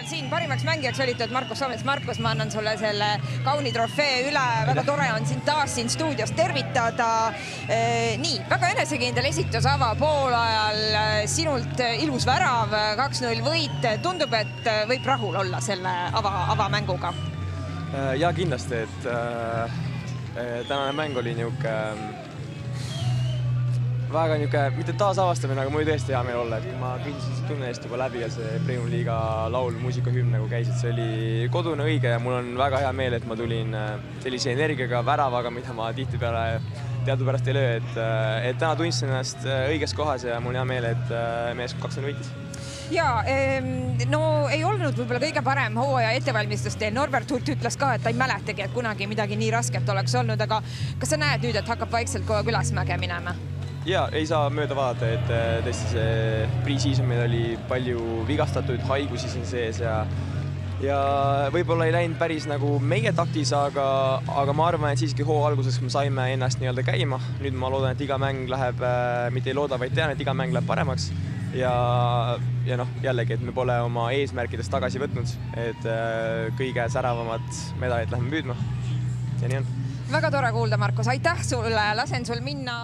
ajal siin parimaks mängijaks valitud Markus Soomets. Markus, ma annan sulle selle kauni trofee üle, väga tore on sind taas siin stuudios tervitada. nii, väga enesekindel esitus avapoolajal, sinult ilus värav, kaks-null võit. tundub, et võib rahul olla selle ava, avamänguga? ja kindlasti, et äh, tänane mäng oli niisugune väga niisugune, mitte taasavastamine, aga mul oli tõesti hea meel olla, et kui ma kõndisin siit tunne eest juba läbi ja see Premium liiga laul, muusikahümn nagu käis, et see oli kodune õige ja mul on väga hea meel, et ma tulin sellise energiaga, väravaga, mida ma tihtipeale teadupärast ei löö, et, et täna tundsin ennast õiges kohas ja mul on hea meel, et meeskond kaks-null võitis ja no ei olnud võib-olla kõige parem hooaja ettevalmistus teil. Norbert Hult ütles ka, et ta ei mäletagi, et kunagi midagi nii rasket oleks olnud, aga kas sa näed nüüd, et hakkab vaikselt kogu aeg ülesmäge minema? Ja ei saa mööda vaadata, et tõesti see pre-season meil oli palju vigastatuid, haigusi siin sees ja ja võib-olla ei läinud päris nagu meie taktis, aga, aga ma arvan, et siiski hoo alguses me saime ennast nii-öelda käima. nüüd ma loodan, et iga mäng läheb, mitte ei looda, vaid tean, et iga mäng läheb paremaks ja, ja noh, jällegi, et me pole oma eesmärkidest tagasi võtnud, et kõige säravamad medalid lähme püüdma. ja nii on. väga tore kuulda, Markus, aitäh sulle, lasen sul minna.